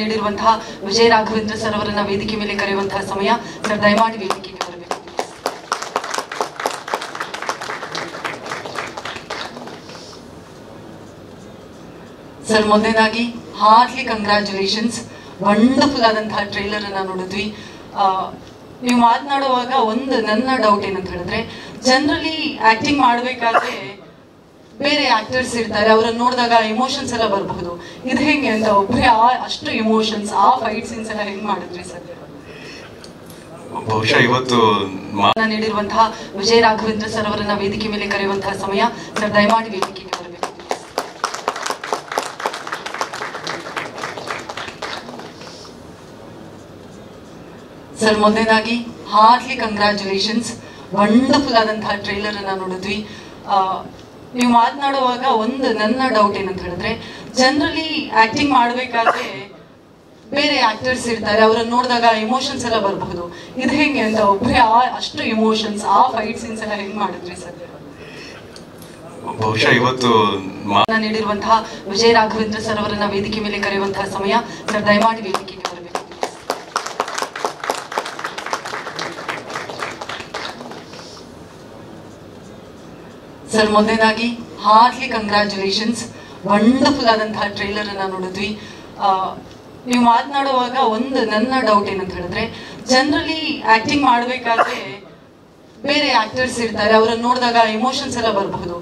ನೀಡಿರುವಂತಹ ವಿಜಯ Raghavendra sir ಅವರನ್ನ ವೇದಿಕೆ ಮೇಲೆ ಕರೆಯುವಂತಹ ಸಮಯ ಸರ್, ದಯಮಾಡಿ ವೇದಿಕೆಗೆ ಬರಬೇಕು. ಸರ್ ಮೊದಲನೇದಾಗಿ ಹಾರ್ಟ್ಲಿ ಕಂಗ್ರ್ಯಾಚುಲೇಷನ್ಸ್. ವಂಡರ್ಫುಲ್ ಆದಂತಹ ಟ್ರೈಲರ್ ಅನ್ನ ನೋಡಿದ್ವಿ. ನೀವು ಮಾತನಾಡುವಾಗ ಒಂದು ನನ್ನ ಡೌಟ್ ಏನಂತ ಹೇಳಿದ್ರೆ ಜನರಲಿ ಆಕ್ಟಿಂಗ್ ಮಾಡಬೇಕಾದ್ರೆ ಬೇರೆ ಆಕ್ಟರ್ಸ್ ಇರ್ತಾರೆ ಅವ್ರನ್ನ ನೋಡಿದಾಗ ಇಮೋಷನ್ಸ್ ಎಲ್ಲ ಬರಬಹುದು ಇದು ಹೆಂಗೆ ಅಂತ ಒಬ್ಬರೇ ಆ ಅಷ್ಟು ಇಮೋಷನ್ಸ್ ಆ ಫೈಟ್ ಸೀನ್ಸ್ ಎಲ್ಲ ಹೆಂಗ್ ಮಾಡಿದ್ರಿ ಸರ್? ಬಹುಶಃ ಇವತ್ತು ನೀಡಿರುವಂತಹ ವಿಜಯ ರಾಘವೇಂದ್ರ ಸರ್ ಅವರನ್ನ ವೇದಿಕೆ ಮೇಲೆ ಕರೆಯುವಂತಹ ಸಮಯ ಸರ್ ದಯಮಾಡಿ ವೇದಿಕೆಗೆ ಬರಬೇಕು ಸರ್ ಮೊದಲನೇದಾಗಿ ಹಾರ್ಟ್ಲಿ ಕಂಗ್ರ್ಯಾಚುಲೇಷನ್ಸ್ ವಂಡರ್ಫುಲ್ ಆದಂತಹ ಟ್ರೈಲರ್ ಅನ್ನ ನೋಡಿದ್ವಿ. ಆ, ನೀವು ಮಾತನಾಡುವಾಗ ಒಂದು ನನ್ನ ಡೌಟ್ ಏನಂತ ಹೇಳಿದ್ರೆ ಜನರಲಿ ಆಕ್ಟಿಂಗ್ ಮಾಡಬೇಕಾದ್ರೆ ಬೇರೆ ಆಕ್ಟರ್ಸ್ ಇರ್ತಾರೆ ಅವರನ್ನು ನೋಡಿದಾಗ ಇಮೋಷನ್ಸ್ ಎಲ್ಲ ಬರಬಹುದು. ಇದು ಹೆಂಗೆ ಅಂತ ಒಬ್ಬರೇ ಆ ಅಷ್ಟು ಇಮೋಷನ್ಸ್ ಆ ಫೈಟ್ ಸೀನ್ಸ್ ಎಲ್ಲ ಹೆಂಗ್ ಮಾಡಿದ್ರಿ ಸರ್? ಬಹುಶಃ ಇವತ್ತು ನೀಡಿರುವಂತಹ ವಿಜಯ ರಾಘವೇಂದ್ರ ಸರ್ ಅವರನ್ನ ವೇದಿಕೆ ಮೇಲೆ ಕರೆಯುವಂತಹ ಸಮಯ ಸರ್ ದಯಮಾಡಿ ವೇದಿಕೆಗೆ ಬರಬೇಕು ಸರ್, ಮೊದಲನೇದಾಗಿ ಹಾರ್ಟ್ಲಿ ಕಂಗ್ರ್ಯಾಚುಲೇಷನ್ಸ್ ವಂಡರ್ಫುಲ್ ಆದಂತಹ ಟ್ರೈಲರ್ ಅನ್ನ ನೋಡಿದ್ವಿ. ನೀವು ಮಾತನಾಡುವಾಗ ಒಂದು ನನ್ನ ಡೌಟ್ ಏನಂತ ಹೇಳಿದ್ರೆ ಜನರಲಿ ಆಕ್ಟಿಂಗ್ ಮಾಡಬೇಕಾದ್ರೆ ಬೇರೆ ಆಕ್ಟರ್ಸ್ ಇರ್ತಾರೆ, ಅವರನ್ನು ನೋಡಿದಾಗ ಇಮೋಷನ್ಸ್ ಎಲ್ಲ ಬರಬಹುದು.